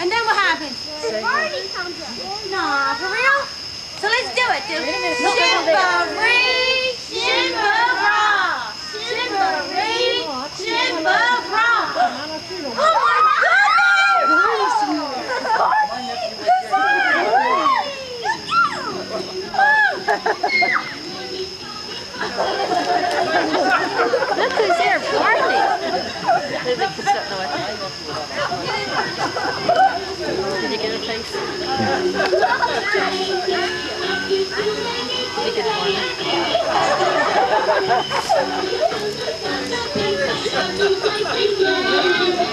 And then what happens? Nah, for real? So let's do it, dude. Shimba-ree, Thank you.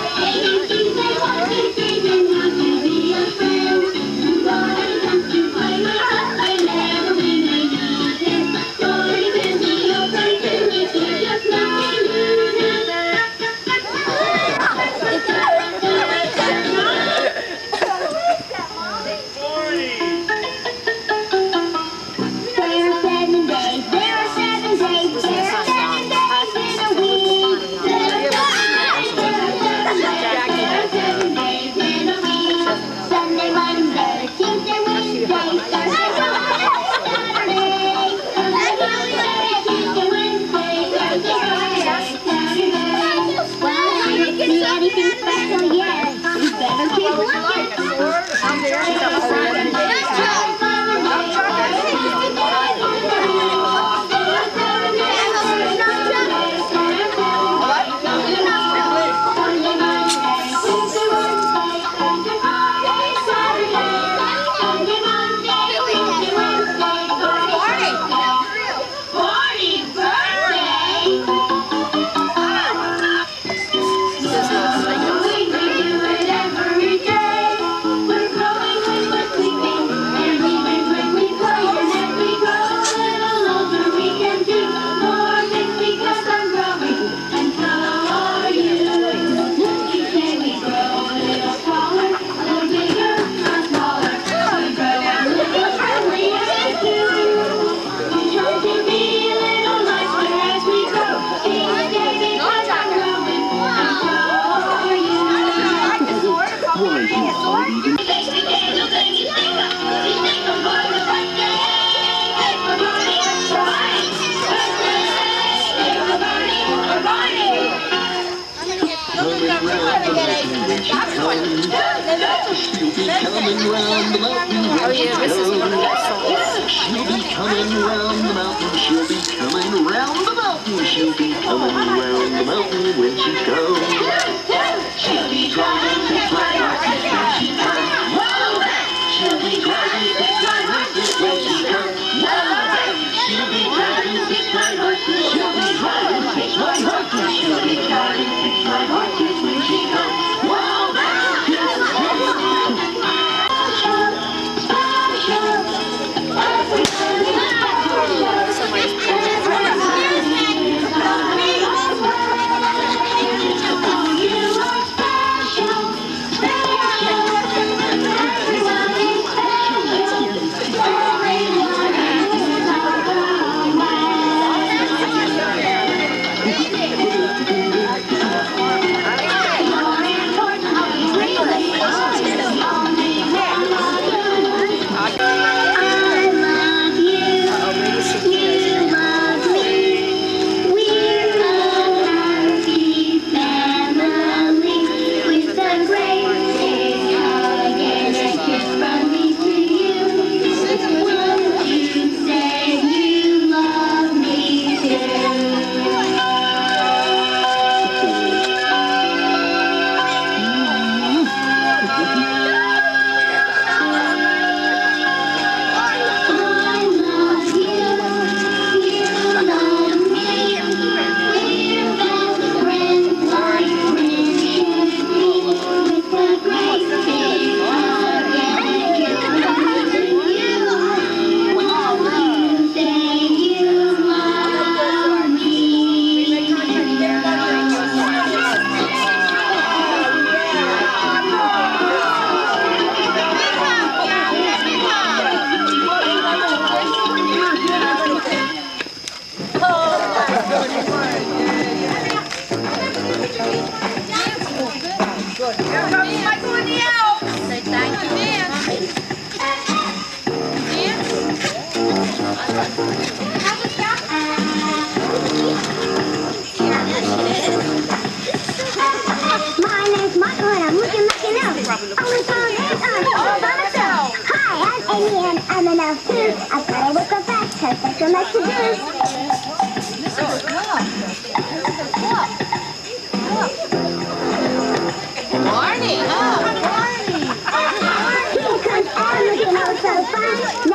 Coming round the mountain Oh yeah, this is one of songs. She'll be coming round the mountain. She'll be coming round the mountain. She'll be coming round the mountain when she goes. She'll be driving six white horses when she comes. She'll be driving six white horses when she Oh my god, it's Hi, I'm Amy and I'm an elf too. I've got work much to do. Morning, huh? Morning. Here comes Adam looking so fun.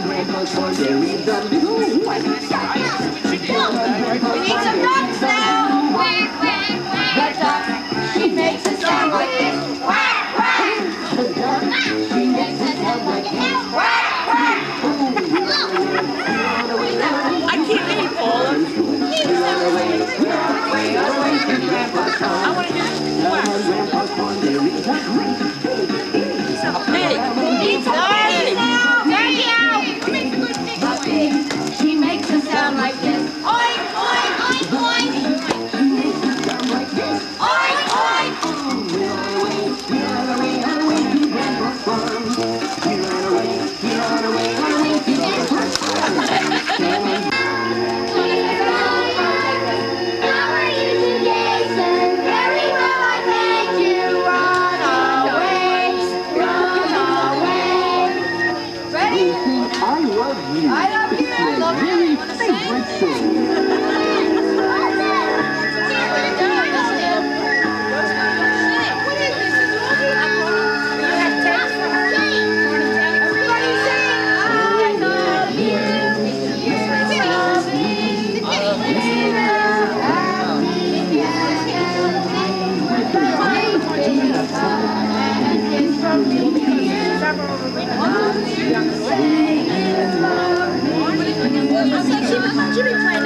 on record for Jerry the Little White Guy. human climate.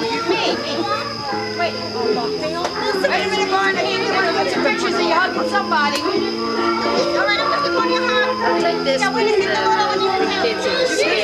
Wait, Wait a minute, Barney. You want to get some pictures of you hugging somebody. All right, I'm going to give one a hug. Take this. Now, when you hit the water, when you hit the